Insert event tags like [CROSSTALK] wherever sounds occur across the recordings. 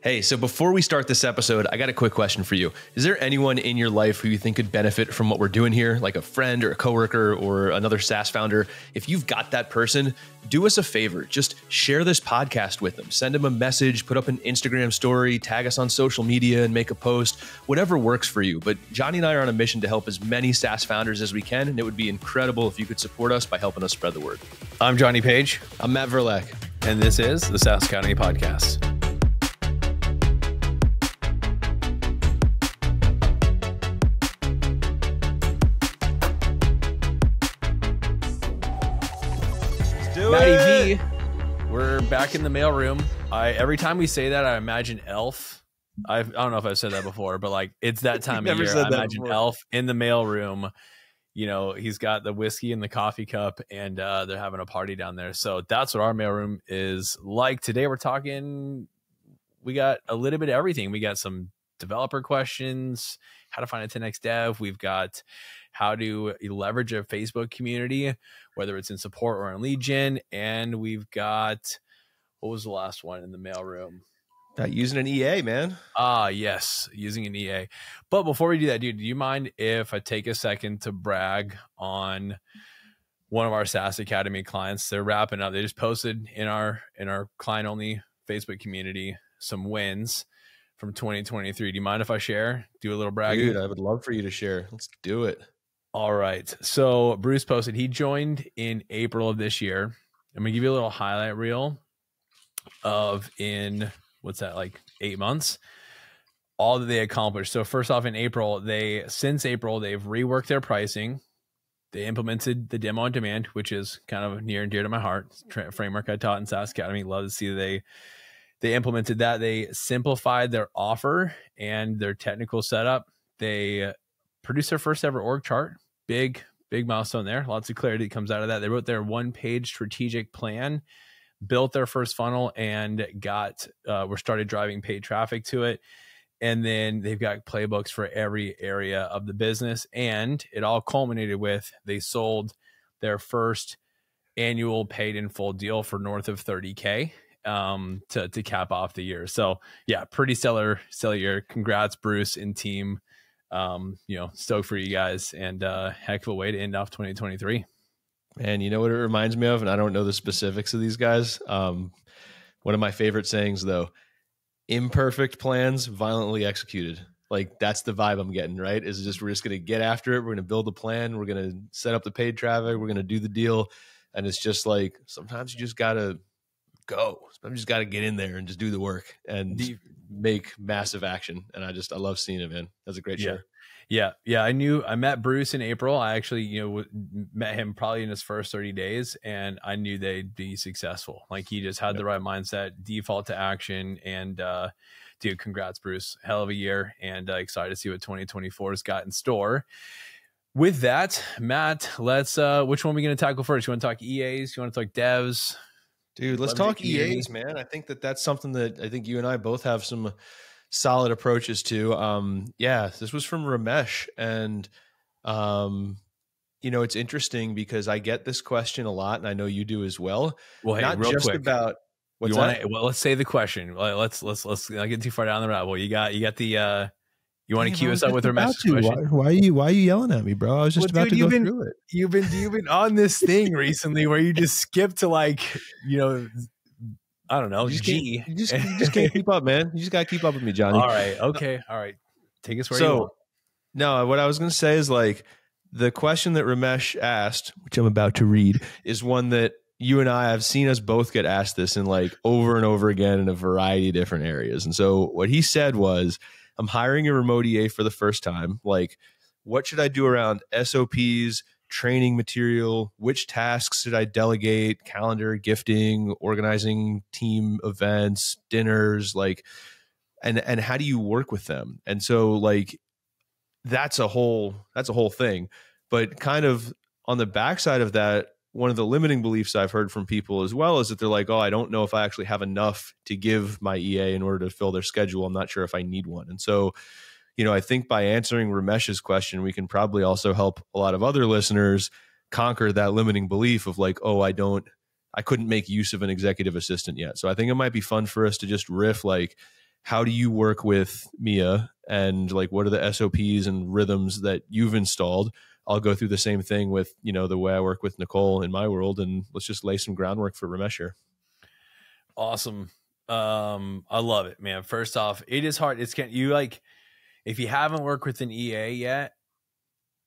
Hey, so before we start this episode, I got a quick question for you. Is there anyone in your life who you think could benefit from what we're doing here, like a friend or a coworker or another SaaS founder? If you've got that person, do us a favor. Just share this podcast with them. Send them a message, put up an Instagram story, tag us on social media, and make a post, whatever works for you. But Johnny and I are on a mission to help as many SaaS founders as we can, and it would be incredible if you could support us by helping us spread the word. I'm Johnny Page, I'm Matt Verlaque. and this is the SaaS Academy Podcast. Do Matty V, we're back in the mailroom. I every time we say that, I imagine Elf. I, I don't know if I've said that before, but like it's that [LAUGHS] time of year. I imagine before. Elf in the mailroom. You know, he's got the whiskey in the coffee cup, and uh, they're having a party down there. So that's what our mailroom is like. Today, we're talking. We got a little bit of everything. We got some developer questions, how to find a 10x dev. We've got how to leverage a Facebook community, whether it's in support or in lead gen. And we've got what was the last one in the mailroom? Not using an EA, man. Ah, yes, using an EA. But before we do that, dude, do you mind if I take a second to brag on one of our SaaS Academy clients? They're wrapping up. They just posted in our in our client only Facebook community some wins from 2023. Do you mind if I share? Do a little bragging? Dude, I would love for you to share. Let's do it. All right. So Bruce posted he joined in April of this year. I'm gonna give you a little highlight reel of in what's that like eight months all that they accomplished. So first off, in April, they since April they've reworked their pricing. They implemented the demo on demand, which is kind of near and dear to my heart. Tra- framework I taught in SaaS Academy. Love to see they they implemented that. They simplified their offer and their technical setup. They produced their first ever org chart. Big, big milestone there. Lots of clarity comes out of that. They wrote their one page strategic plan, built their first funnel, and got uh, were started driving paid traffic to it. And then they've got playbooks for every area of the business. And it all culminated with they sold their first annual paid in full deal for north of 30K um, to, to cap off the year. So, yeah, pretty stellar, stellar year. Congrats, Bruce and team um, you know, stoked for you guys and uh heck of a way to end off 2023. And you know what it reminds me of? And I don't know the specifics of these guys. Um, one of my favorite sayings, though imperfect plans, violently executed. Like that's the vibe I'm getting, right? Is just we're just going to get after it. We're going to build a plan. We're going to set up the paid traffic. We're going to do the deal. And it's just like sometimes you just got to go. You just got to get in there and just do the work and The- make massive action. And I just, I love seeing it, man. That's a great Yeah. share. Yeah, yeah, I knew I met Bruce in April. I actually, you know, met him probably in his first 30 days and I knew they'd be successful. Like he just had the right mindset, default to action and uh dude, congrats Bruce. Hell of a year and uh, excited to see what 2024 has got in store. With that, Matt, let's uh which one are we going to tackle first? You want to talk EAs? You want to talk devs? Dude, let's Leverage talk EA. EAs, man. I think that that's something that I think you and I both have some solid approaches to. Um, yeah, this was from Ramesh, and um, you know, it's interesting because I get this question a lot, and I know you do as well. Well, hey, Not real just quick. about what's you wanna, well let's say the question Let- let's let's let's not get too far down the rabbit hole you got you got the uh you want to cue us up with our message Why, why are you Why are you yelling at me, bro? I was just Well, about dude, to go been- through it. you've been you've been on this thing recently where you just skip to like you know i don't know You just, g you, just, you just can't [LAUGHS] keep up, man. You just got to keep up with me, Johnny. all right okay all right take us where you so want. no what i was going to say is like the question that ramesh asked which i'm about to read is one that you and i have seen us both get asked this in like over and over again in a variety of different areas and so what he said was i'm hiring a remote ea for the first time. Like what should i do around sops training material? Which tasks should i delegate? Calendar gifting organizing team events dinners like and and how do you work with them? And so like that's a whole that's a whole thing. But kind of on the backside of that one of the limiting beliefs i've heard from people as well is that they're like oh i don't know if i actually have enough to give my ea in order to fill their schedule. I'm not sure if i need one. And so you know i think by answering ramesh's question we can probably also help a lot of other listeners conquer that limiting belief of like oh i don't i couldn't make use of an executive assistant yet. So i think it might be fun for us to just riff like how do you work with Mia? And like what are the SOPs and rhythms that you've installed? I'll go through the same thing with, you know, the way I work with Nicole in my world and let's just lay some groundwork for Ramesh here. Awesome. Um, I love it, man. First off, it is hard. It's can you like if you haven't worked with an EA yet,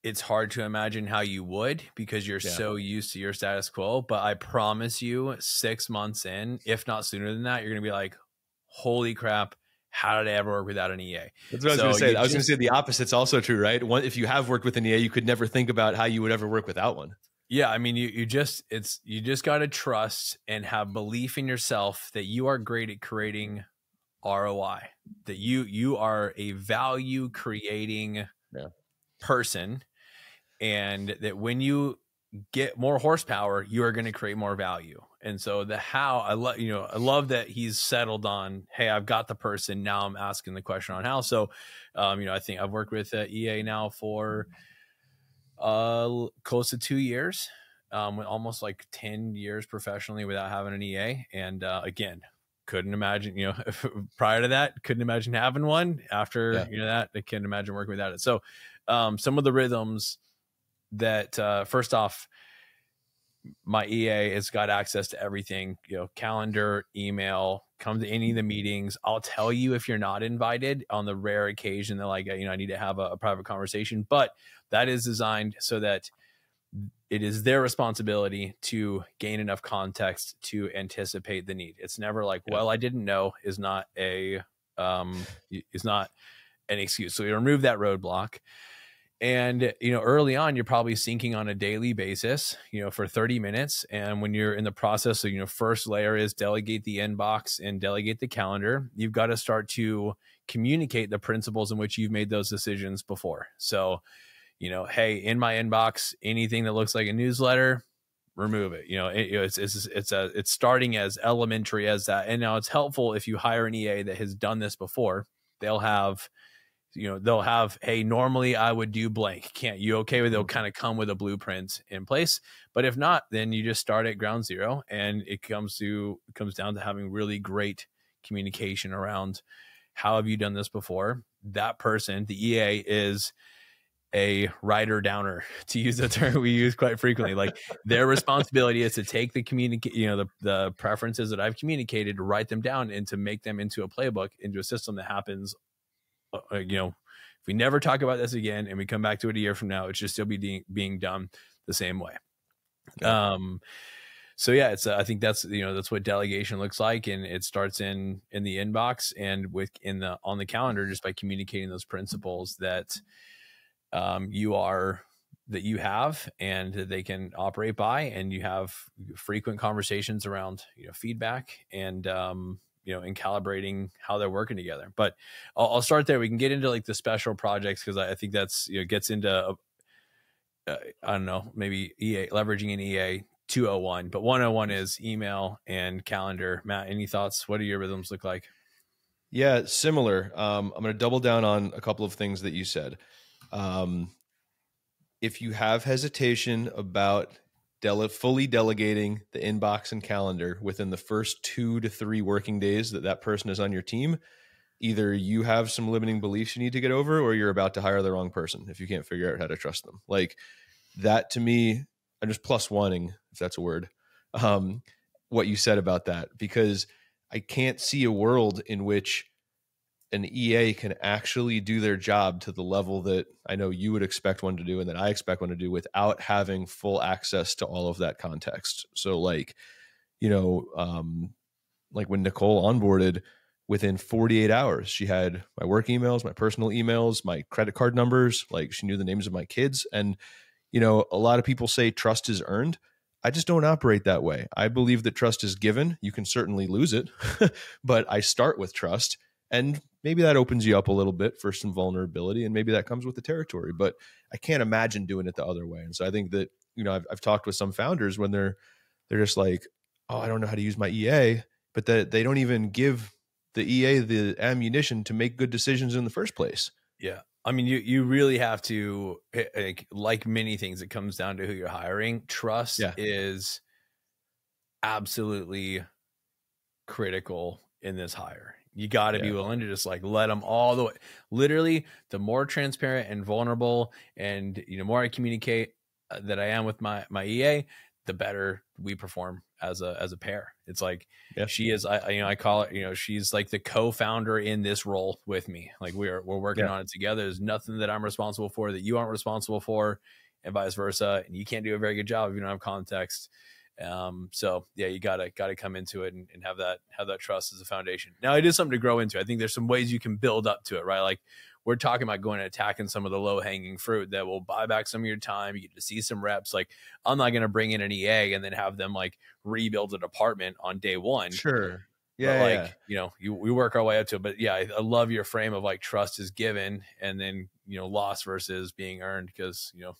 it's hard to imagine how you would because you're yeah. so used to your status quo. But I promise you, six months in, if not sooner than that, you're gonna be like, holy crap, how did I ever work without an EA? That's what so I was going to say. I was going to say the opposite's also true, right? One, if you have worked with an EA, you could never think about how you would ever work without one. Yeah, I mean, you you just it's you just got to trust and have belief in yourself that you are great at creating ROI. That you you are a value creating yeah. person, and that when you get more horsepower, you are going to create more value. And so the how I love, you know, I love that he's settled on, Hey, I've got the person. Now I'm asking the question on how. So, um, you know, I think I've worked with uh, EA now for, uh, close to two years, um, almost like 10 years professionally without having an EA. And, uh, again, couldn't imagine, you know, [LAUGHS] prior to that, couldn't imagine having one after, yeah. you know, that I can't imagine working without it. So, um, some of the rhythms that, uh, first off, my EA has got access to everything, you know, calendar, email, come to any of the meetings. I'll tell you if you're not invited on the rare occasion that like, you know, I need to have a, a private conversation, but that is designed so that it is their responsibility to gain enough context to anticipate the need. It's never like, well, I didn't know is not a, um, is not an excuse. So you remove that roadblock and you know early on you're probably syncing on a daily basis you know for 30 minutes. And when you're in the process of you know first layer is delegate the inbox and delegate the calendar you've got to start to communicate the principles in which you've made those decisions before. So you know hey in my inbox anything that looks like a newsletter remove it. You know it, it's it's it's a it's starting as elementary as that. And now it's helpful if you hire an ea that has done this before. They'll have you know they'll have hey normally i would do blank. Can't you okay with they'll mm-hmm. kind of come with a blueprint in place but if not then you just start at ground zero and it comes to it comes down to having really great communication around how have you done this before? That person the ea is a writer downer [LAUGHS] to use a term we use quite frequently. Like their responsibility is to take the communicate you know the, the preferences that i've communicated to write them down and to make them into a playbook into a system that happens uh, uh, you know, if we never talk about this again and we come back to it a year from now, it should still be de- being done the same way. Okay. Um, so yeah, it's uh, I think that's you know that's what delegation looks like, and it starts in in the inbox and with in the on the calendar just by communicating those principles that um, you are that you have and that they can operate by, and you have frequent conversations around you know feedback and um, you know in calibrating how they're working together. But I'll, I'll start there. We can get into like the special projects because I, I, think that's you know gets into uh, i don't know maybe ea leveraging an ea 201 but 101 is email and calendar. Matt any thoughts? What do your rhythms look like? Yeah similar. Um, i'm going to double down on a couple of things that you said. Um, if you have hesitation about dele- fully delegating the inbox and calendar within the first two to three working days that that person is on your team. Either you have some limiting beliefs you need to get over or you're about to hire the wrong person if you can't figure out how to trust them. Like that to me i'm just plus oneing if that's a word um, what you said about that because i can't see a world in which an EA can actually do their job to the level that I know you would expect one to do and that I expect one to do without having full access to all of that context. So like, you know, um, like when Nicole onboarded within 48 hours, she had my work emails, my personal emails, my credit card numbers, like she knew the names of my kids. And, you know, a lot of people say trust is earned. I just don't operate that way. I believe that trust is given. You can certainly lose it, [LAUGHS] but I start with trust and maybe that opens you up a little bit for some vulnerability and maybe that comes with the territory but i can't imagine doing it the other way and so i think that you know i've, I've talked with some founders when they're they're just like oh i don't know how to use my ea but that they don't even give the ea the ammunition to make good decisions in the first place yeah I mean, you you really have to eh, like, like many things. It comes down to who you're hiring. Trust yeah. is absolutely critical in this hire You got to Yeah. be willing to just like let them all the way. Literally, the more transparent and vulnerable, and you know, more I communicate uh, that I am with my my EA, the better we perform as a as a pair. It's like Yeah. she is. I you know I call it. You know, she's like the co-founder in this role with me. Like we're we're working Yeah. on it together. There's nothing that I'm responsible for that you aren't responsible for, and vice versa. And you can't do a very good job if you don't have context. Um, so yeah, you gotta gotta come into it and, and have that have that trust as a foundation. Now it is something to grow into. I think there's some ways you can build up to it, right? Like we're talking about going and attacking some of the low hanging fruit that will buy back some of your time. You get to see some reps. Like I'm not gonna bring in an EA and then have them like rebuild a department on day one. Sure. But, Yeah. like yeah. you know, you, we work our way up to it. But yeah, I, I love your frame of like trust is given and then you know loss versus being earned because you know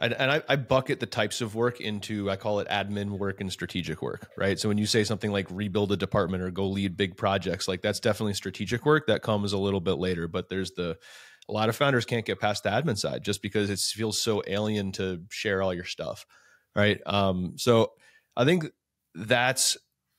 and, and I, I bucket the types of work into I call it admin work and strategic work, right? So when you say something like rebuild a department or go lead big projects, like that's definitely strategic work that comes a little bit later. But there's the a lot of founders can't get past the admin side just because it feels so alien to share all your stuff, right? Um, so I think that's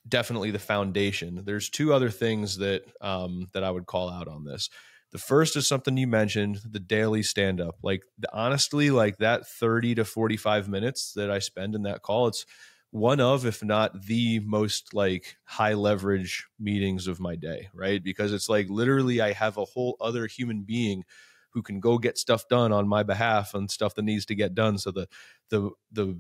definitely the foundation. There's two other things that um, that I would call out on this. The first is something you mentioned, the daily stand up. Like honestly, like that 30 to 45 minutes that I spend in that call, it's one of, if not the most like high leverage meetings of my day, right? Because it's like literally I have a whole other human being who can go get stuff done on my behalf and stuff that needs to get done. So the the the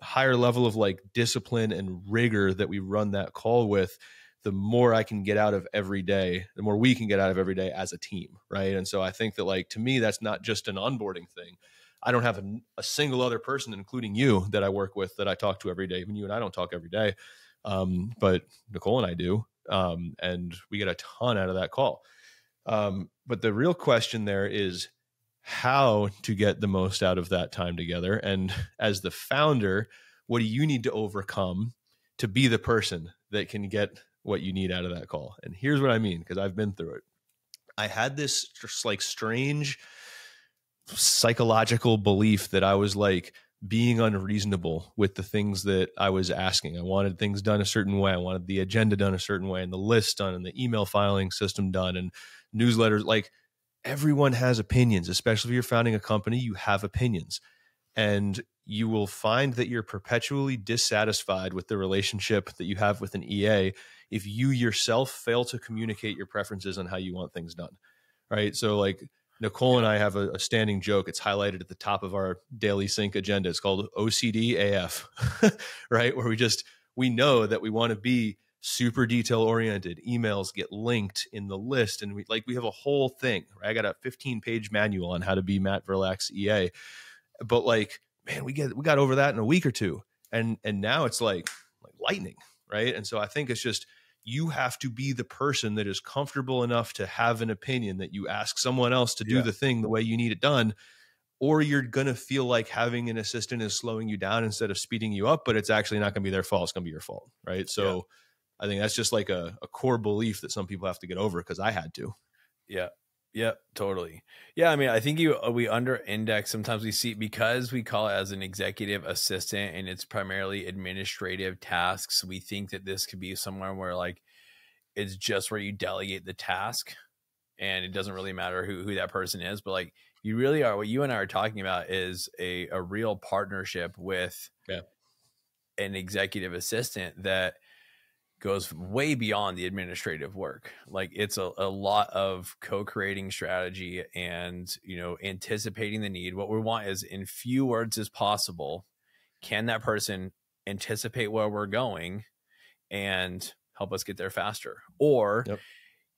higher level of like discipline and rigor that we run that call with the more I can get out of every day, the more we can get out of every day as a team, right? And so I think that like to me that's not just an onboarding thing. I don't have a, a single other person, including you, that I work with that I talk to every day. Even you and I don't talk every day, um, but Nicole and I do, um, and we get a ton out of that call. Um, but the real question there is how to get the most out of that time together. And as the founder, what do you need to overcome to be the person that can get what you need out of that call? And here's what I mean because I've been through it. I had this just like strange psychological belief that I was like being unreasonable with the things that I was asking. I wanted things done a certain way. I wanted the agenda done a certain way and the list done and the email filing system done and newsletters. Like everyone has opinions, especially if you're founding a company, you have opinions. And you will find that you're perpetually dissatisfied with the relationship that you have with an EA if you yourself fail to communicate your preferences on how you want things done. Right. So, like, Nicole and I have a, a standing joke. It's highlighted at the top of our daily sync agenda. It's called OCD AF, [LAUGHS] right? Where we just, we know that we want to be super detail oriented. Emails get linked in the list. And we like, we have a whole thing, right? I got a 15 page manual on how to be Matt Verlaque's EA. But like, man, we get, we got over that in a week or two. And, and now it's like, like lightning, right? And so I think it's just, you have to be the person that is comfortable enough to have an opinion that you ask someone else to do Yeah. the thing the way you need it done or you're going to feel like having an assistant is slowing you down instead of speeding you up but it's actually not going to be their fault it's going to be your fault right so i think that's just like a, a core belief that some people have to get over because i had to Yeah. Yeah, totally. Yeah, I mean, I think you uh, we under index sometimes we see because we call it as an executive assistant and it's primarily administrative tasks. We think that this could be somewhere where like it's just where you delegate the task and it doesn't really matter who who that person is, but like you really are what you and I are talking about is a a real partnership with Yeah. an executive assistant that goes way beyond the administrative work. Like it's a, a lot of co-creating strategy and you know anticipating the need. What we want is in few words as possible. Can that person anticipate where we're going and help us get there faster? Or Yep.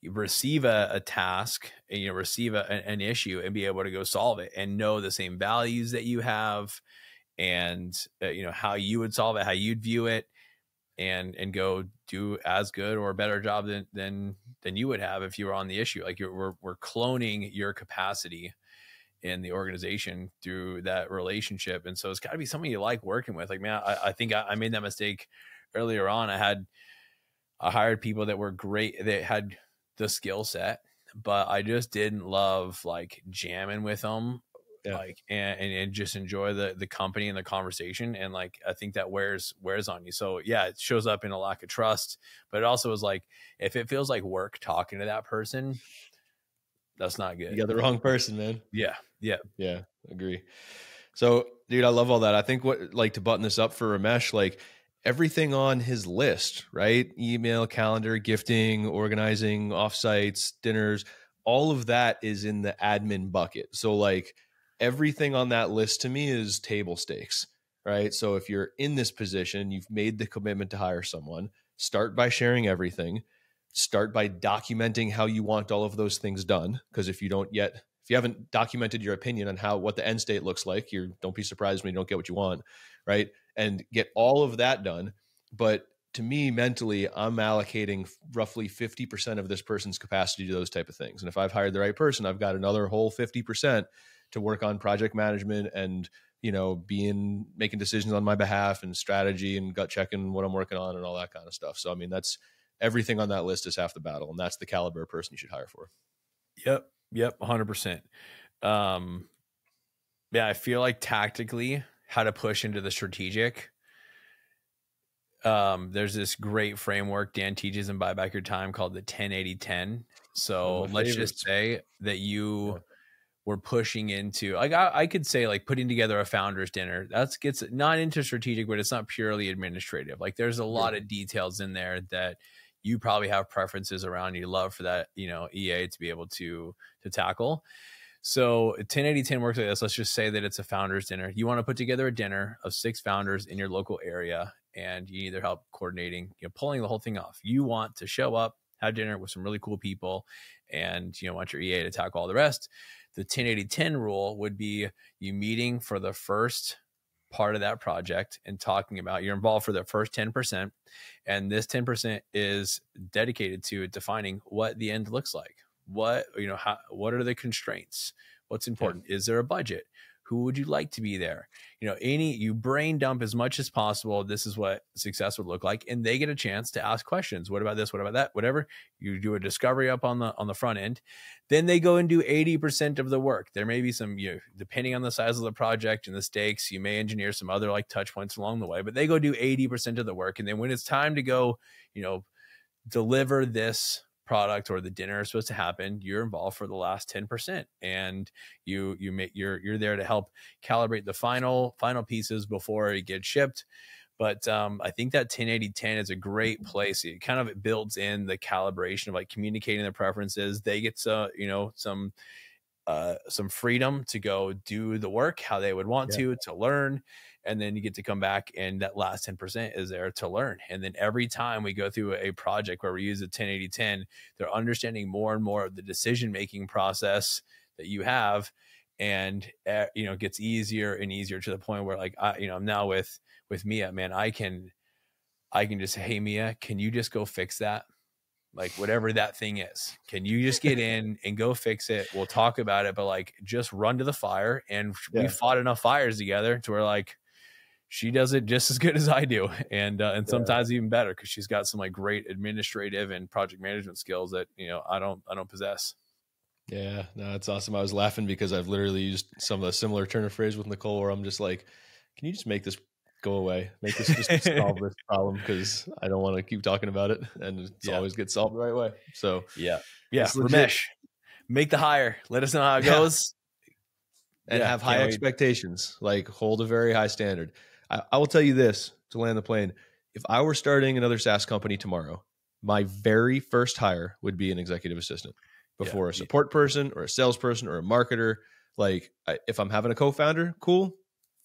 you receive a, a task and you know receive a, an- an issue and be able to go solve it and know the same values that you have and uh, you know how you would solve it, how you'd view it and and go do as good or a better job than than than you would have if you were on the issue. Like you're we're, we're cloning your capacity in the organization through that relationship, and so it's got to be something you like working with. Like man, I, I think I, I made that mistake earlier on. I had I hired people that were great, that had the skill set, but I just didn't love like jamming with them Yeah. like and, and and just enjoy the the company and the conversation and like i think that wears wears on you so yeah it shows up in a lack of trust but it also is like if it feels like work talking to that person that's not good You got the wrong person, man. yeah yeah Yeah, agree. So, dude, I love all that. I think what like to button this up for Ramesh, like everything on his list, right? Email, calendar, gifting, organizing, offsites, dinners, all of that is in the admin bucket. So, like everything on that list to me is table stakes, right? So, if you're in this position, you've made the commitment to hire someone, start by sharing everything. Start by documenting how you want all of those things done. Because if you don't yet if you haven't documented your opinion on how what the end state looks like, you don't be surprised when you don't get what you want, right? And get all of that done. But to me, mentally, I'm allocating roughly 50% of this person's capacity to those type of things. And if I've hired the right person, I've got another whole 50% to work on project management and you know being making decisions on my behalf and strategy and gut checking what I'm working on and all that kind of stuff. So I mean that's everything on that list is half the battle, and that's the caliber of person you should hire for. Yep. Yep. 100%. Um, yeah, I feel like tactically how to push into the strategic. Um, there's this great framework Dan teaches in Buy Back Your Time called the 1080 10. So One of my let's just say that you Yeah. were pushing into like I, I could say like putting together a founders dinner. That's gets not into strategic, but it's not purely administrative. Like there's a lot of details in there that you probably have preferences around you love for that you know ea to be able to to tackle so 1080 10 works like this let's just say that it's a founders dinner you want to put together a dinner of six founders in your local area and you need their help coordinating you know pulling the whole thing off. You want to show up have dinner with some really cool people and you know want your ea to tackle all the rest. The 1080 10 rule would be you meeting for the first part of that project and talking about you're involved for the first 10% and this 10% is dedicated to defining what the end looks like. What you know how what are the constraints? What's important? Is there a budget who would you like to be there? You know any you brain dump as much as possible this is what success would look like and they get a chance to ask questions. What about this? What about that? Whatever. You do a discovery up on the on the front end. Then they go and do 80% of the work. There may be some you know depending on the size of the project and the stakes you may engineer some other like touch points along the way but they go do 80% of the work and then when it's time to go you know deliver this product or the dinner is supposed to happen you're involved for the last 10% and you you make you're you're there to help calibrate the final final pieces before it gets shipped but um, I think that 1080 10 is a great place. It kind of it builds in the calibration of like communicating their preferences. They get some, you know, some uh, some freedom to go do the work how they would want to to learn, and then you get to come back and that last 10% is there to learn. And then every time we go through a project where we use a 1080 10, they're understanding more and more of the decision making process that you have. And uh, you know it gets easier and easier to the point where like I you know I'm now with with Mia man I can I can just say hey Mia can you just go fix that? Like whatever that thing is. Can you just get [LAUGHS] in and go fix it? We'll talk about it but like just run to the fire and we fought enough fires together to where like she does it just as good as I do and uh, and Yeah. sometimes even better because she's got some like great administrative and project management skills that you know I don't I don't possess Yeah, no, it's awesome. I was laughing because I've literally used some of the similar turn of phrase with Nicole where I'm just like, can you just make this go away? Make this just solve this [LAUGHS] problem because I don't want to keep talking about it and it's Yeah. always gets solved the right way. So Yeah. Yeah. Ramesh, make the hire. Let us know how it Yeah. goes. and Yeah, have high expectations, like hold a very high standard. I, I will tell you this to land the plane. If I were starting another SaaS company tomorrow, my very first hire would be an executive assistant before Yeah. a support person or a salesperson or a marketer. Like I, if I'm having a co-founder, cool.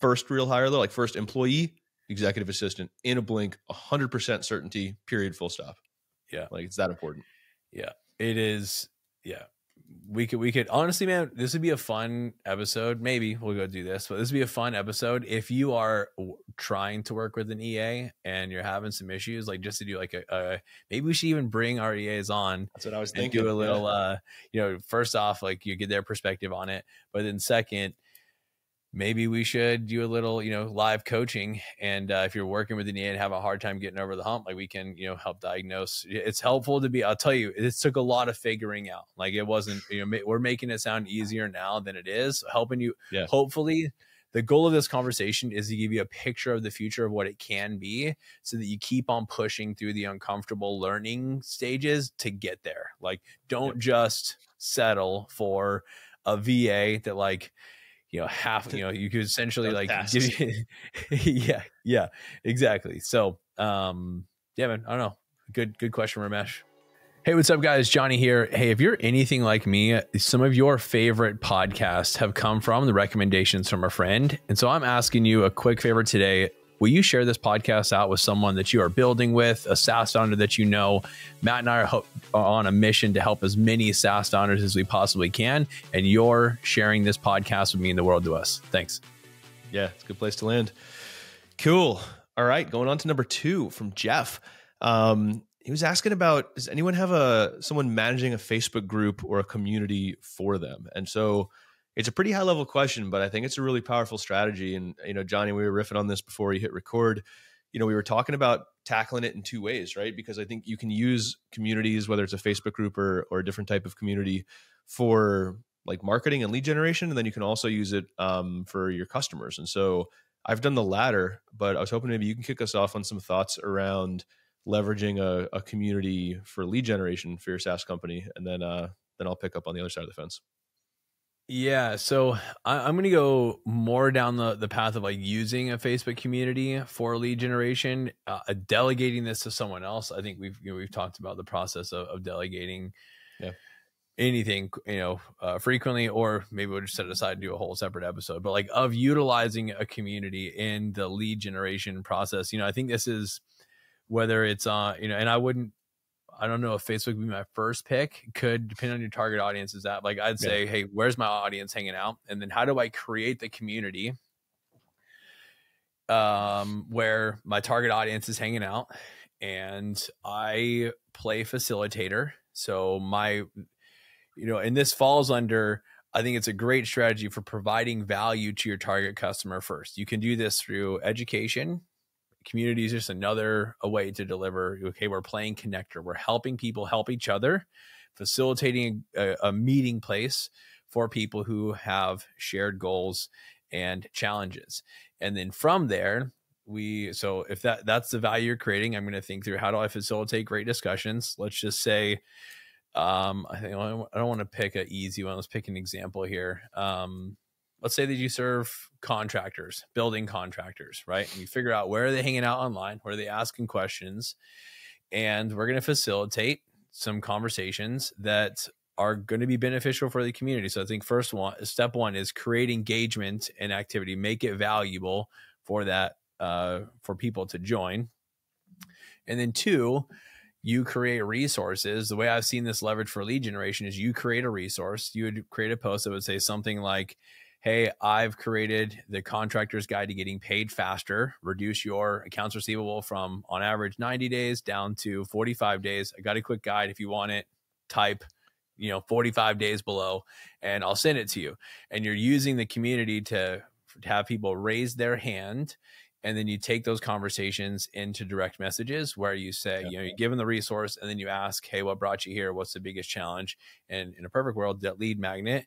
First real hire though, like first employee, executive assistant in a blink, 100% certainty, period, full stop. Yeah. Like it's that important. Yeah. It is, yeah. We could, we could honestly, man, this would be a fun episode. Maybe we'll go do this, but this would be a fun episode. If you are w- trying to work with an EA and you're having some issues, like just to do like a, a maybe we should even bring our EAs on That's what I was thinking. do a little Yeah. uh you know first off like you get their perspective on it but then second maybe we should do a little, you know, live coaching. And uh, if you're working with an EA and have a hard time getting over the hump, like we can, you know, help diagnose. It's helpful to be. I'll tell you, it took a lot of figuring out. Like it wasn't, you know, we're making it sound easier now than it is. Helping you, yeah. hopefully. The goal of this conversation is to give you a picture of the future of what it can be so that you keep on pushing through the uncomfortable learning stages to get there. Like, don't yep. just settle for a VA that, like, you know half you know you could essentially like give you, [LAUGHS] yeah yeah exactly so um yeah man i don't know good good question ramesh Hey, what's up, guys? Johnny here. Hey, if you're anything like me, some of your favorite podcasts have come from the recommendations from a friend. And so I'm asking you a quick favor today Will you share this podcast out with someone that you are building with, a SaaS founder that you know? Matt and I are, on a mission to help as many SaaS founders as we possibly can. And you're sharing this podcast would mean the world to us. Thanks. Yeah, it's a good place to land. Cool. All right, going on to number two from Jeff. Um, he was asking about does anyone have a someone managing a Facebook group or a community for them? And so it's a pretty high level question, but I think it's a really powerful strategy. And you know, Johnny, we were riffing on this before we hit record. You know, we were talking about tackling it in two ways, right? Because I think you can use communities, whether it's a Facebook group or or a different type of community, for like marketing and lead generation, and then you can also use it um, for your customers. And so I've done the latter, but I was hoping maybe you can kick us off on some thoughts around leveraging a, a community for lead generation for your SaaS company, and then uh, then I'll pick up on the other side of the fence. Yeah, so I, am going to go more down the the path of like using a Facebook community for lead generation, uh, delegating this to someone else. I think we've you know, we've talked about the process of, of delegating. Yeah. Anything you know uh, frequently, or maybe we'll just set it aside and do a whole separate episode. But like of utilizing a community in the lead generation process, you know, I think this is whether it's uh you know, and I wouldn't I don't know if Facebook would be my first pick. Could depend on your target audience. Is that like I'd say, yeah. hey, where's my audience hanging out, and then how do I create the community um, where my target audience is hanging out, and I play facilitator. So my, you know, and this falls under. I think it's a great strategy for providing value to your target customer first. You can do this through education community is just another a way to deliver okay we're playing connector we're helping people help each other facilitating a, a meeting place for people who have shared goals and challenges. And then from there we so if that that's the value you're creating i'm going to think through how do i facilitate great discussions. Let's just say um i think i don't want to pick an easy one let's pick an example here. Um let's say that you serve contractors, building contractors, right? And you figure out where are they hanging out online, where are they asking questions, and we're going to facilitate some conversations that are going to be beneficial for the community. So I think first one, step one is create engagement and activity, make it valuable for that uh, for people to join, and then two. You create resources. The way I've seen this leverage for lead generation is you create a resource. You would create a post that would say something like, hey, I've created the contractor's guide to getting paid faster, reduce your accounts receivable from on average 90 days down to 45 days. I got a quick guide. If you want it, type, you know, 45 days below and I'll send it to you. And you're using the community to, to have people raise their hand and then you take those conversations into direct messages where you say, yeah. you know, you give them the resource and then you ask, hey, what brought you here? What's the biggest challenge? And in a perfect world, that lead magnet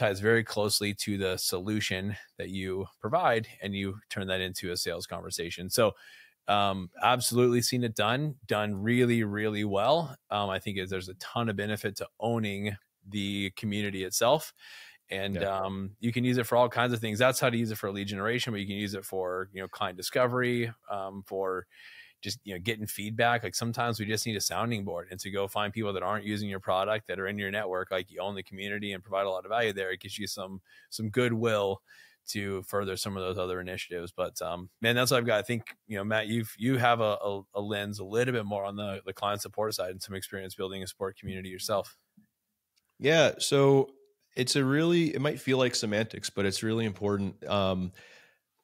ties very closely to the solution that you provide and you turn that into a sales conversation. So um, absolutely seen it done done really really well. Um, i think there's a ton of benefit to owning the community itself and yeah. um, you can use it for all kinds of things. That's how to use it for lead generation but you can use it for you know client discovery um, for just you know getting feedback like sometimes we just need a sounding board and to go find people that aren't using your product that are in your network like you own the community and provide a lot of value there it gives you some some goodwill to further some of those other initiatives. But um man that's what i've got. I think you know matt you've you have a, a, a lens a little bit more on the the client support side and some experience building a support community yourself. Yeah so it's a really it might feel like semantics but it's really important. Um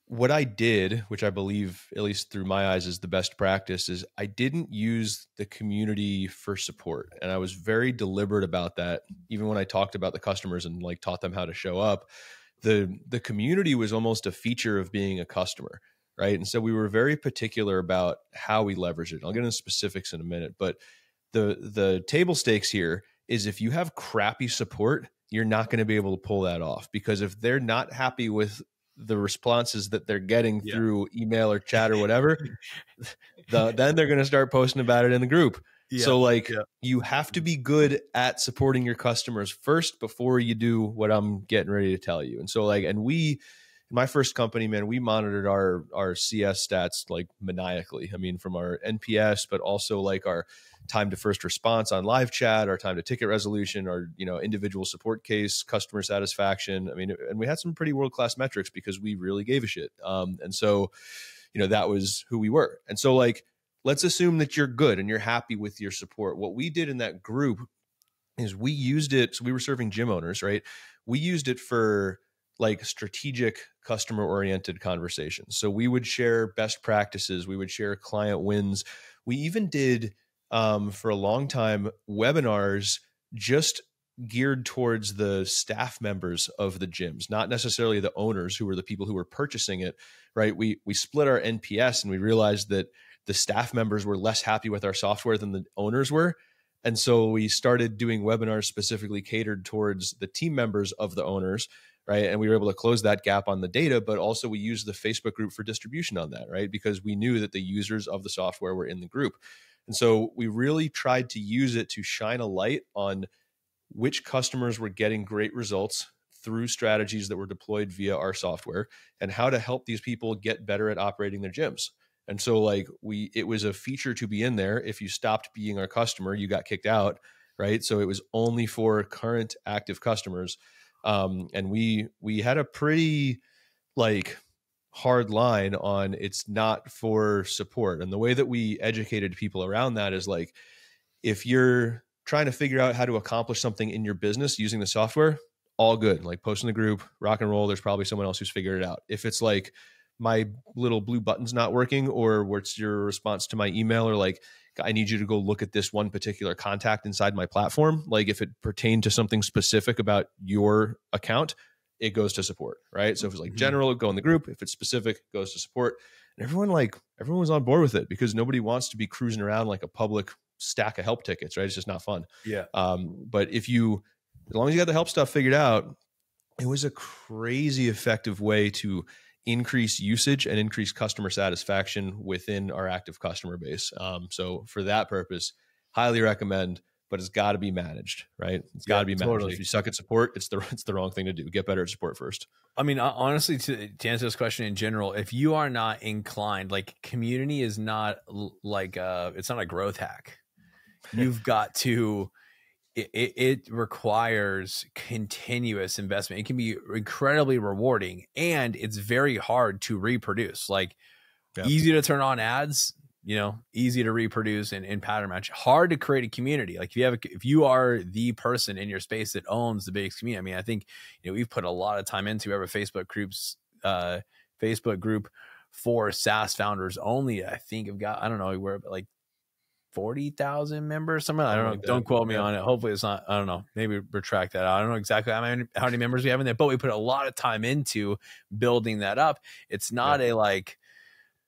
what I did, which I believe, at least through my eyes, is the best practice, is I didn't use the community for support. And I was very deliberate about that, even when I talked about the customers and like taught them how to show up, the the community was almost a feature of being a customer, right? And so we were very particular about how we leverage it. I'll get into specifics in a minute, but the the table stakes here is if you have crappy support, you're not going to be able to pull that off because if they're not happy with the responses that they're getting Yeah. through email or chat or whatever, [LAUGHS] the, then they're going to start posting about it in the group. So like yeah. you have to be good at supporting your customers first before you do what I'm getting ready to tell you. And so like and we my first company, man, we monitored our our CS stats like maniacally. I mean, from our NPS, but also like our time to first response on live chat, our time to ticket resolution, our you know individual support case, customer satisfaction. I mean, and we had some pretty world class metrics because we really gave a shit. Um, and so, you know, that was who we were. And so, like, let's assume that you're good and you're happy with your support. What we did in that group is we used it. So we were serving gym owners, right? We used it for like strategic customer oriented conversations. So we would share best practices, we would share client wins. We even did um, for a long time webinars just geared towards the staff members of the gyms, not necessarily the owners who were the people who were purchasing it, right? We we split our NPS and we realized that the staff members were less happy with our software than the owners were. And so we started doing webinars specifically catered towards the team members of the owners, right? And we were able to close that gap on the data, but also we used the Facebook group for distribution on that, right? Because we knew that the users of the software were in the group. And so we really tried to use it to shine a light on which customers were getting great results through strategies that were deployed via our software and how to help these people get better at operating their gyms. And so like we it was a feature to be in there. If you stopped being our customer, you got kicked out, right? So it was only for current active customers. Um, and we we had a pretty like hard line on it's not for support. And the way that we educated people around that is like if you're trying to figure out how to accomplish something in your business using the software, all good. Like post in the group, rock and roll. There's probably someone else who's figured it out. If it's like my little blue button's not working, or what's your response to my email, or like I need you to go look at this one particular contact inside my platform. Like if it pertained to something specific about your account, it goes to support, right? So if it's like Mhm. general, go in the group. If it's specific, goes to support. And everyone like everyone was on board with it because nobody wants to be cruising around like a public stack of help tickets, right? It's just not fun. Yeah. Um, but if you, as long as you got the help stuff figured out, it was a crazy effective way to increase usage and increase customer satisfaction within our active customer base. Um, so for that purpose, highly recommend. But it's got to be managed, right? It's got Yeah, to be managed. totally. If you suck at support, it's the [LAUGHS] it's the wrong thing to do. Get better at support first. I mean, honestly, to, to answer this question in general, if you are not inclined, like community is not like uh it's not a growth hack. You've got to. It, it, requires continuous investment. It can be incredibly rewarding, and it's very hard to reproduce. Like Yeah. easy to turn on ads, you know, easy to reproduce and, and pattern match. Hard to create a community. Like if you have, a, if you are the person in your space that owns the biggest community. I mean, I think you know we've put a lot of time into. A Facebook groups, uh, Facebook group for SaaS founders only. I think have got I don't know we're like forty thousand members. Something I don't know. Like don't quote me Yeah. on it. Hopefully it's not. I don't know. Maybe retract that. I don't know exactly how many, how many members we have in there, but we put a lot of time into building that up. It's not a like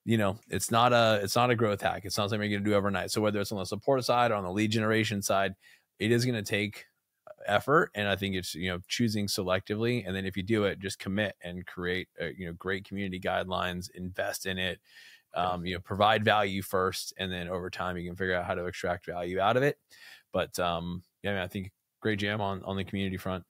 you know it's not a it's not a growth hack. It's not something you're going to do overnight. So whether it's on the support side or on the lead generation side it is going to take effort. And i think it's you know choosing selectively. And then if you do it just commit and create uh, you know great community guidelines invest in it um, you know provide value first. And then over time you can figure out how to extract value out of it. But um yeah I, mean, I think great jam on on the community front.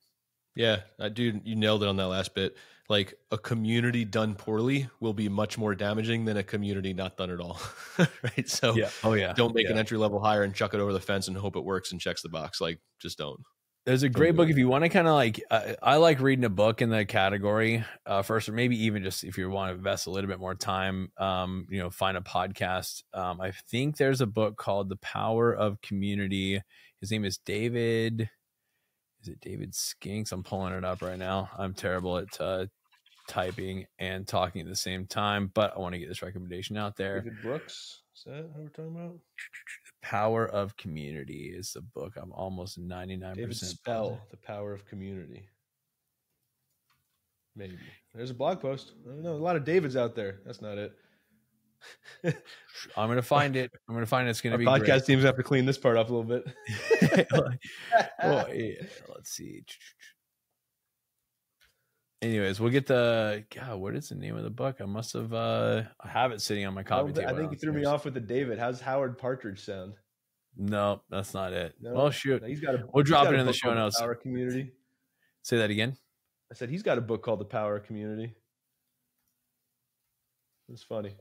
Yeah, uh, dude, you nailed it on that last bit. Like a community done poorly will be much more damaging than a community not done at all, [LAUGHS] right? So yeah. oh yeah don't make an entry level hire and chuck it over the fence and hope it works and checks the box. Like just don't. There's a Don't great book if you want to kind of like. Uh, I like reading a book in the category uh, first, or maybe even just if you want to invest a little bit more time. Um, you know, find a podcast. Um, I think there's a book called "The Power of Community." His name is David. Is it David Spinks? I'm pulling it up right now. I'm terrible at uh, typing and talking at the same time, but I want to get this recommendation out there. Brooks, is that who we're talking about? The Power of Community is the book. I'm almost 99% David positive. Spell, The Power of Community. Maybe there's a blog post. I don't know. A lot of Davids out there. That's not it. [LAUGHS] I'm gonna find it. I'm gonna find it. It's gonna Our be podcast great. teams have to clean this part up a little bit. [LAUGHS] Well, [LAUGHS] yeah, let's see. Anyways, we'll get the God. What is the name of the book? I must have. uh I have it sitting on my Oh, coffee table. I think you threw me off with the David. How's Howard Partridge sound? No, that's not it. No? Well, shoot. No, he's got a. We'll drop it in the show notes. Power Community. Say that again. I said he's got a book called The Power Community. It's funny.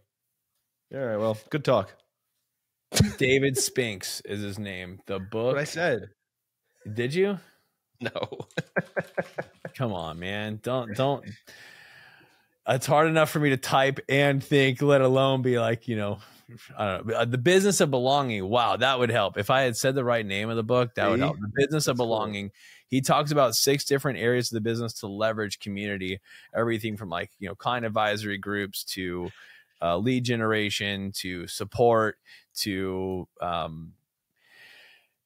All right. Well, good talk. David Spinks is his name. The book. What I said. Did you? [LAUGHS] No. Come on, man. Don't don't. It's hard enough for me to type and think, let alone be like, you know, I don't know. The business of belonging. Wow, that would help. If I had said the right name of the book, that would help. The business of That's cool. belonging. He talks about six different areas of the business to leverage community. Everything from like you know client advisory groups to uh, lead generation to support to um,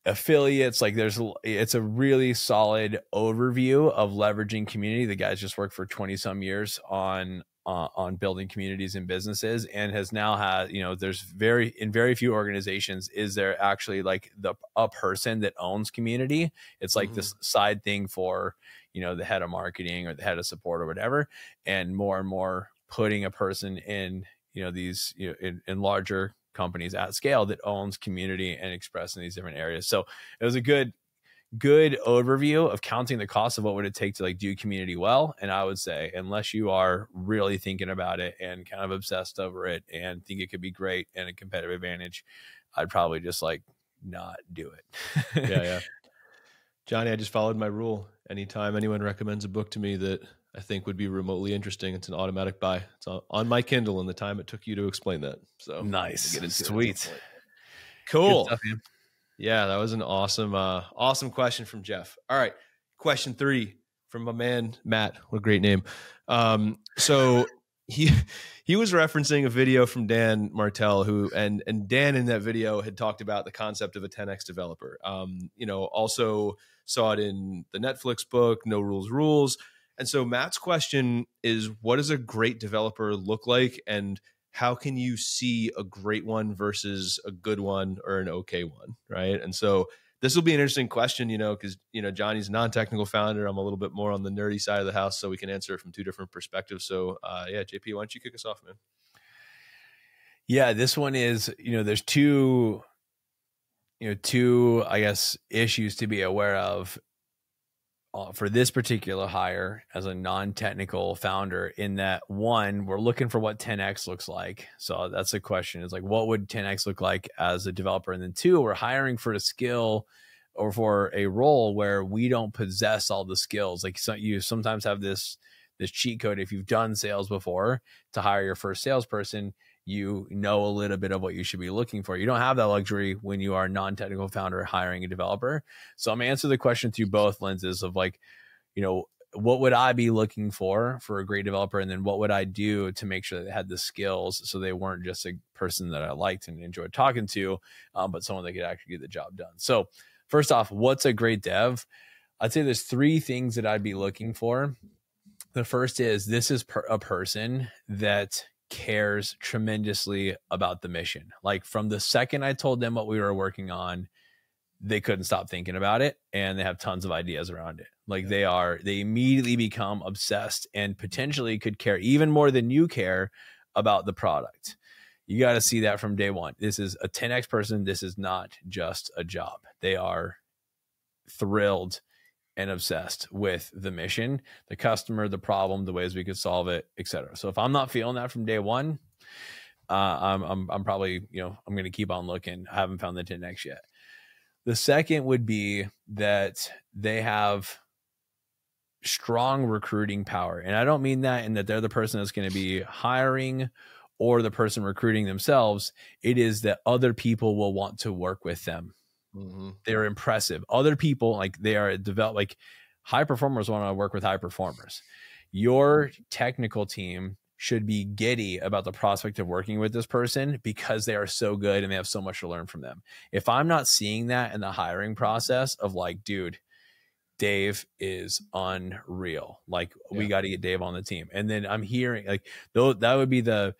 affiliates like there's it's a really solid overview of leveraging community. The guy's just worked for 20 some years on uh, on building communities and businesses and has now had you know there's very in very few organizations is there actually like the a person that owns community? It's like this side thing for you know the head of marketing or the head of support or whatever and more and more putting a person in you know these you know in, in larger companies at scale that owns community and express in these different areas so it was a good good overview of counting the cost of what would it take to like do community well and i would say unless you are really thinking about it and kind of obsessed over it and think it could be great and a competitive advantage i'd probably just like not do it yeah, yeah. [LAUGHS] Johnny, I just followed my rule. Anytime anyone recommends a book to me that I think would be remotely interesting, it's an automatic buy. It's on, my Kindle in the time it took you to explain that. So nice we'll get into it sweet Cool. stuff. Yeah, that was an awesome, uh, awesome question from Jeff. All right, question three from my man Matt. What a great name. Um, so [LAUGHS] he he was referencing a video from Dan Martell, who and and Dan in that video had talked about the concept of a 10x developer. Um, you know, also saw it in the Netflix book, No Rules Rules. And so Matt's question is, what does a great developer look like, and how can you see a great one versus a good one or an okay one right? And so this will be an interesting question you know because you know johnny's non-technical founder. I'm a little bit more on the nerdy side of the house so we can answer it from two different perspectives. So uh, yeah jp why don't you kick us off man? Yeah, this one is, you know, there's two, you know, two, I guess, issues to be aware of uh, for this particular hire as a non-technical founder. In that one, we're looking for what 10x looks like. So that's the question: is like, what would 10x look like as a developer? And then two, we're hiring for a skill or for a role where we don't possess all the skills. Like so you sometimes have this this cheat code if you've done sales before to hire your first salesperson you know a little bit of what you should be looking for. You don't have that luxury when you are a non-technical founder hiring a developer. So I'm gonna answer the question through both lenses of like, you know, what would I be looking for for a great developer, and then what would I do to make sure they had the skills so they weren't just a person that I liked and enjoyed talking to, um, but someone that could actually get the job done. So first off, what's a great dev? I'd say there's three things that I'd be looking for. The first is this is per- a person that cares tremendously about the mission. Like from the second I told them what we were working on, they couldn't stop thinking about it and they have tons of ideas around it. Like they are, they immediately become obsessed and potentially could care even more than you care about the product. You got to see that from day one. This is a 10x person. This is not just a job. They are thrilled and obsessed with the mission, the customer, the problem, the ways we could solve it, etc. So if I'm not feeling that from day one, uh, I'm, I'm I'm probably you know I'm going to keep on looking. I haven't found the 10x yet. The second would be that they have strong recruiting power, and I don't mean that in that they're the person that's going to be hiring or the person recruiting themselves. It is that other people will want to work with them mm-hmm. they're impressive. Other people like they are develop like high performers want to work with high performers. Your technical team should be giddy about the prospect of working with this person because they are so good and they have so much to learn from them. If I'm not seeing that in the hiring process of like, dude, Dave is unreal. Like we got to get Dave on the team. And then I'm hearing like though that would be the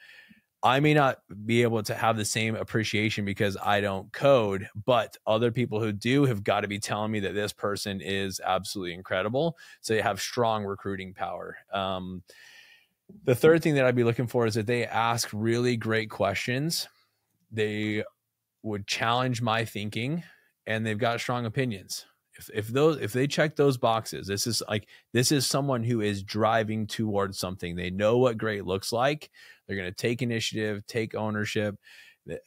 I may not be able to have the same appreciation because I don't code, but other people who do have got to be telling me that this person is absolutely incredible. So you have strong recruiting power. Um, the third thing that I'd be looking for is that they ask really great questions. They would challenge my thinking and they've got strong opinions. If, if those if they check those boxes, this is like this is someone who is driving towards something. They know what great looks like. They're going to take initiative, take ownership.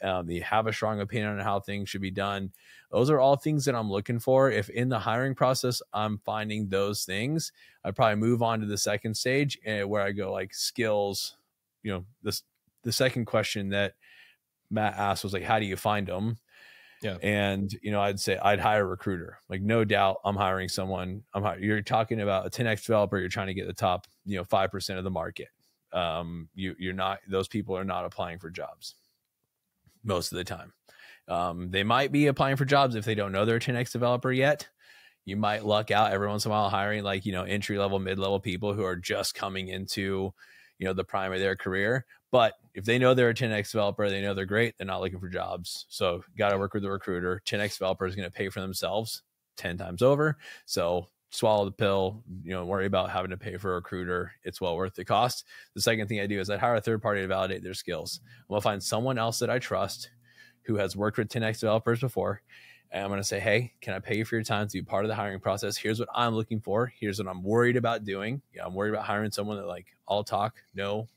Um, they have a strong opinion on how things should be done. Those are all things that I'm looking for. If in the hiring process I'm finding those things, I'd probably move on to the second stage where I go like skills. You know, this the second question that Matt asked was like, "How do you find them?" Yeah. And you know, I'd say I'd hire a recruiter. Like, no doubt, I'm hiring someone. I'm hi- you're talking about a 10x developer. You're trying to get the top, you know, five percent of the market. Um, you you're not. Those people are not applying for jobs most of the time. Um, they might be applying for jobs if they don't know they're a 10x developer yet. You might luck out every once in a while hiring like you know entry level, mid level people who are just coming into you know the prime of their career. But if they know they're a 10x developer, they know they're great. They're not looking for jobs, so got to work with the recruiter. 10x developer is going to pay for themselves 10 times over. So swallow the pill. You know, worry about having to pay for a recruiter. It's well worth the cost. The second thing I do is I hire a third party to validate their skills. I'm gonna find someone else that I trust who has worked with 10x developers before. And I'm going to say, hey, can I pay you for your time to be part of the hiring process? Here's what I'm looking for. Here's what I'm worried about doing. Yeah, I'm worried about hiring someone that like all talk, no,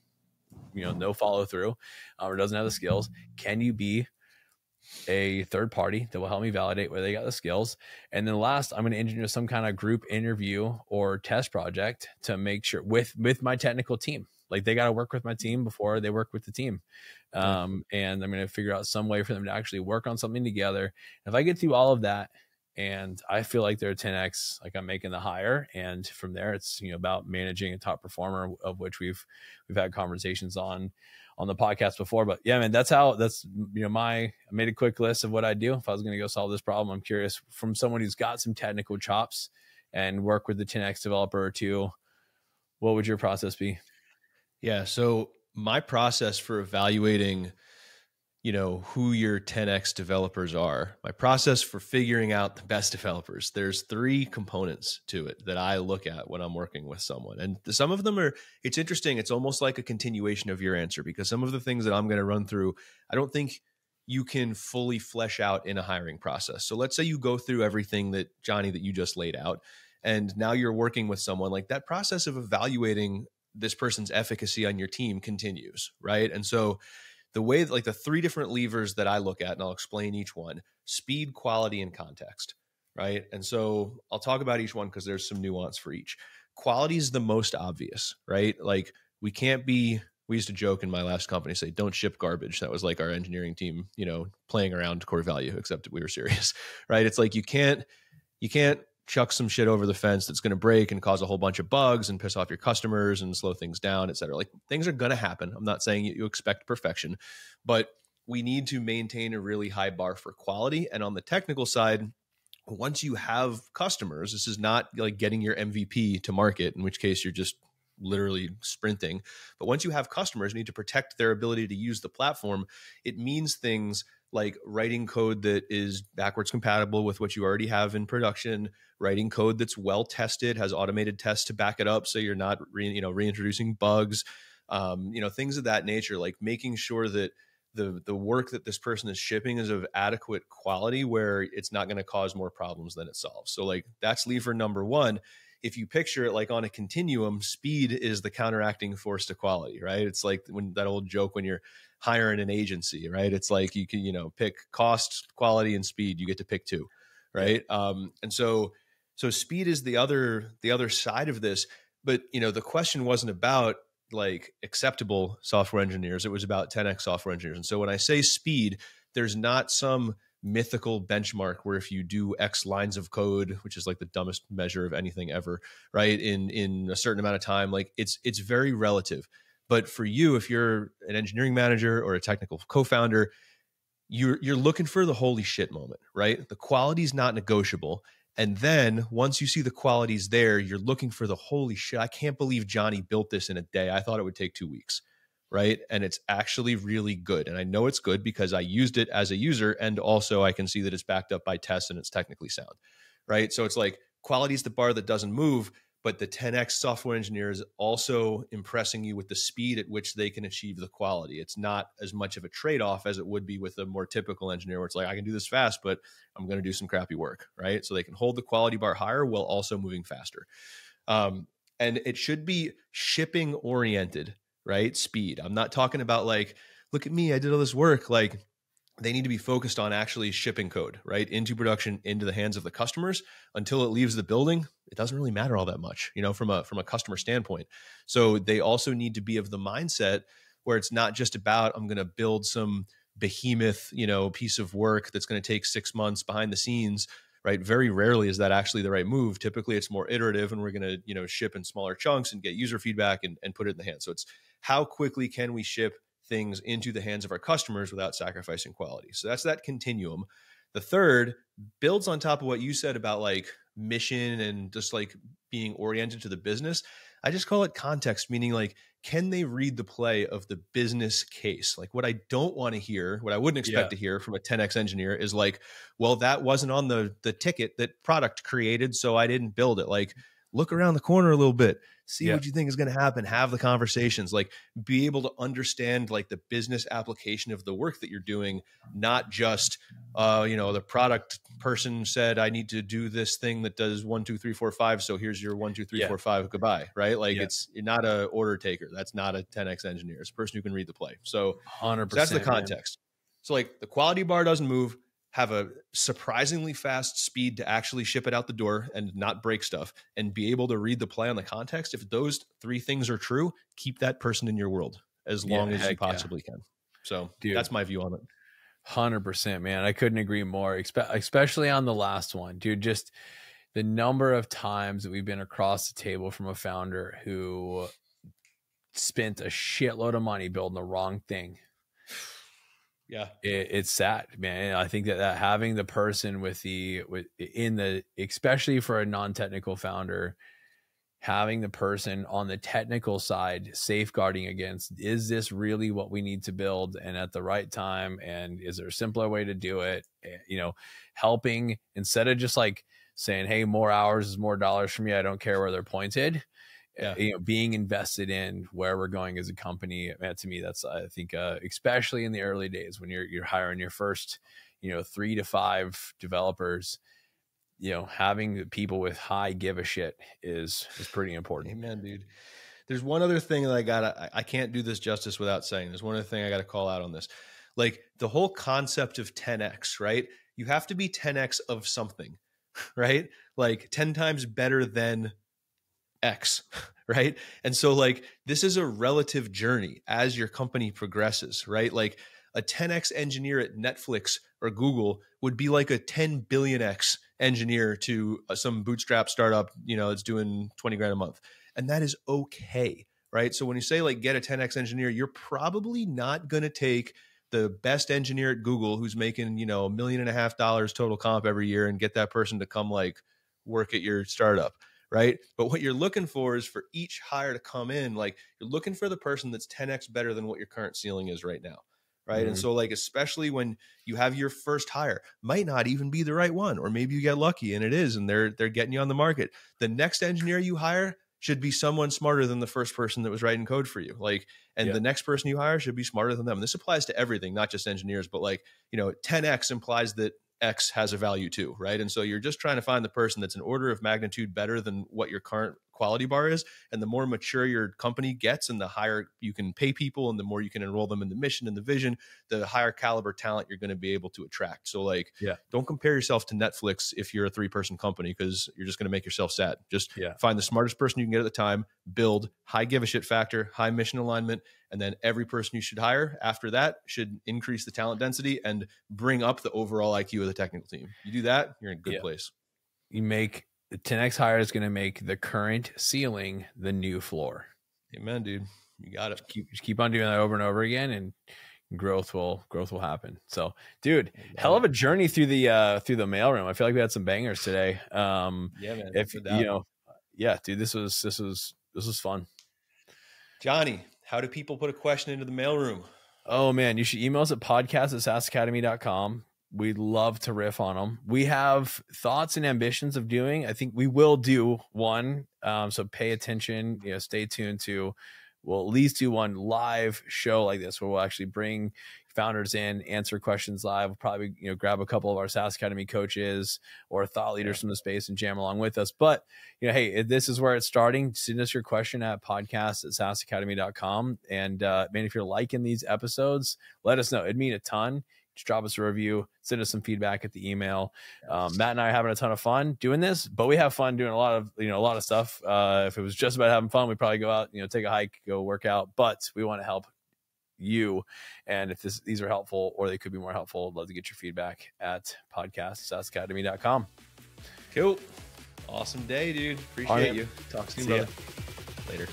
you know, no follow through, um, or doesn't have the skills. Can you be a third party that will help me validate where they got the skills? And then last, I'm going to engineer some kind of group interview or test project to make sure with with my technical team. Like they got to work with my team before they work with the team. Um, and I'm going to figure out some way for them to actually work on something together. If I get through all of that and I feel like they're 10x, like I'm making the hire, and from there it's you know about managing a top performer, of which we've we've had conversations on on the podcast before. But yeah, man, that's how that's you know my I made a quick list of what I do if I was going to go solve this problem. I'm curious from someone who's got some technical chops and work with the 10x developer or two. What would your process be? Yeah. So my process for evaluating, you know, who your 10x developers are, my process for figuring out the best [LAUGHS] developers, there's three components to it that I look at when I'm working with someone. And some of them are, it's interesting. It's almost like a continuation of your answer because some of the things that I'm going to run through, I don't think you can fully flesh out in a hiring process. So let's say you go through everything that Johnny that you just laid out and now you're working with someone like that process of evaluating this person's efficacy on your team continues, right? And so the way like the three different levers that I look at and I'll explain each one, speed, quality and context, right? And so I'll talk about each one because there's some nuance for each. Quality is the most obvious, right? Like we can't be we used to joke in my last company say don't ship garbage that was like our engineering team you know playing around core value except we were serious [LAUGHS] right it's like you can't you can't chuck some shit over the fence that's going to break and cause a whole bunch of bugs and piss off your customers and slow things down et cetera like things are going to happen i'm not saying you expect perfection but we need to maintain a really high bar for quality and on the technical side once you have customers this is not like getting your mvp to market in which case you're just literally sprinting. But once you have customers, you need to protect their ability to use the platform. It means things like writing code that is backwards compatible with what you already have in production, writing code that's well tested, has automated tests to back it up, so you're not re, you know reintroducing bugs, um, you know things of that nature. Like making sure that the the work that this person is shipping is of adequate quality, where it's not going to cause more problems than it solves. So like that's lever number one if you picture it like on a continuum, speed is the counteracting force to quality, right? It's like when that old joke when you're hiring an agency, right? It's like you can, you know, pick cost, quality, and speed. You get to pick two, right? Um, and so, so speed is the other the other side of this. But you know, the question wasn't about like acceptable software engineers. It was about 10x software engineers. And so when I say speed, there's not some mythical benchmark where if you do x lines of code which is like the dumbest measure of anything ever right in in a certain amount of time like it's it's very relative but for you if you're an engineering manager or a technical co-founder you're you're looking for the holy shit moment right the quality is not negotiable And then once you see the qualities there, you're looking for the holy shit. I can't believe Johnny built this in a day. I thought it would take two weeks. Right. And it's actually really good. And I know it's good because I used it as a user. And also I can see that it's backed up by tests and it's technically sound. Right. So it's like quality is the bar that doesn't move but the 10x software engineer is also impressing you with the speed at which they can achieve the quality. It's not as much of a trade off as it would be with a more typical engineer where it's like, I can do this fast, but I'm going to do some crappy work, right? So they can hold the quality bar higher while also moving faster. Um, and it should be shipping oriented, right? Speed. I'm not talking about like, look at me, I did all this work. Like, they need to be focused on actually shipping code right into production into the hands of the customers until it leaves the building. It doesn't really matter all that much you know from a from a customer standpoint. So they also need to be of the mindset where it's not just about i'm going to build some behemoth you know piece of work that's going to take 6 months behind the scenes right? Very rarely is that actually the right move. Typically it's more iterative and we're going to you know ship in smaller chunks and get user feedback and, and put it in the hands so it's how quickly can we ship things into the hands of our customers without sacrificing quality. So that's that continuum. The third builds on top of what you said about like mission and just like being oriented to the business. I just call it context, meaning like, can they read the play of the business case? Like, what I don't want to hear, what I wouldn't expect yeah. to hear from a 10x engineer is like, well, that wasn't on the the ticket that product created, so I didn't build it. Like, look around the corner a little bit see yeah. what you think is going to happen have the conversations like be able to understand like the business application of the work that you're doing not just uh you know the product person said i need to do this thing that does one two three four five so here's your one two three yeah. four five goodbye right like yeah. it's you're not a order taker that's not a 10x engineer it's a person who can read the play so 100% so that's the context man. so like the quality bar doesn't move have a surprisingly fast speed to actually ship it out the door and not break stuff and be able to read the play on the context if those three things are true keep that person in your world as long yeah, as you possibly yeah. can. So Dude, that's my view on it. 100% man. I couldn't agree more especially on the last one dude just the number of times that we've been across the table from a founder who spent a shitload of money building the wrong thing yeah. It, it's sad man. I think that, that having the person with the with in the especially for a non-technical founder having the person on the technical side safeguarding against is this really what we need to build and at the right time? And is there a simpler way to do it? Eh, you know helping instead of just like saying hey more hours is more dollars for me. I don't care where they're pointed yeah. you know being invested in where we're going as a company man, to me that's i think uh, especially in the early days when you're you're hiring your first you know three to five developers you know having people with high give a shit is is pretty important. Amen dude. There's one other thing that i gotta I, can't do this justice without saying there's one other thing i gotta call out on this. Like the whole concept of 10x right? You have to be 10x of something [LAUGHS] right? Like 10 times better than X, [LAUGHS] right? And so, like, this is a relative journey as your company progresses, right? Like, a 10x engineer at Netflix or Google would be like a 10 billion X engineer to uh, some bootstrap startup, you know, it's doing 20 grand a month. And that is okay, right? So, when you say like get a 10x engineer, you're probably not going to take the best engineer at Google who's making, you know, a million and a half dollars total comp every year and get that person to come like work at your startup right? But what you're looking for is for each hire to come in, like you're looking for the person that's 10x better than what your current ceiling is right now. Right. Mm-hmm. And so, like, especially when you have your first hire, might not even be the right one, or maybe you get lucky and it is, and they're they're getting you on the market. The next engineer you hire should be someone smarter than the first person that was writing code for you. Like, and yeah. the next person you hire should be smarter than them. And this applies to everything, not just engineers, but like, you know, 10x implies that X has a value too, right? And so you're just trying to find the person that's an order of magnitude better than what your current quality bar is. And the more mature your company gets and the higher you can pay people and the more you can enroll them in the mission and the vision, the higher caliber talent you're going to be able to attract. So like, yeah, don't compare yourself to Netflix if you're a three person company because you're just going to make yourself sad. Just yeah. find the smartest person you can get at the time, build high give a shit factor, high mission alignment, and then every person you should hire after that should increase the talent density and bring up the overall IQ of the technical team. You do that, you're in a good yeah. place. You make the 10x hire is going to make the current ceiling the new floor. Amen, dude. You got it. Just keep, just keep on doing that over and over again and growth will growth will happen. So, dude, hell of a journey through the uh through the mailroom. I feel like we had some bangers today. Um Yeah, man. if you know, yeah, dude, this was this was this was fun. Johnny, how do people put a question into the mailroom? Oh man, you should email us at podcast at saasacademy.com. We'd love to riff on them. We have thoughts and ambitions of doing. I think we will do one. Um, so pay attention, you know, stay tuned to we'll at least do one live show like this where we'll actually bring founders in, answer questions live. We'll probably, you know, grab a couple of our SaaS Academy coaches or thought leaders from the space and jam along with us. But, you know, hey, this is where it's starting. Send us your question at podcast at saasacademy.com. And uh, man, if you're liking these episodes, let us know. It'd mean a ton. Just drop us a review, send us some feedback at the email. Um, Matt and I are having a ton of fun doing this, but we have fun doing a lot of you know a lot of stuff. Uh, if it was just about having fun, we'd probably go out, you know, take a hike, go work out. But we want to help you, and if this, these are helpful or they could be more helpful, I'd love to get your feedback at podcast.academy.com. Cool. Awesome day, dude. Appreciate Alright. you. Talk soon, brother. Later.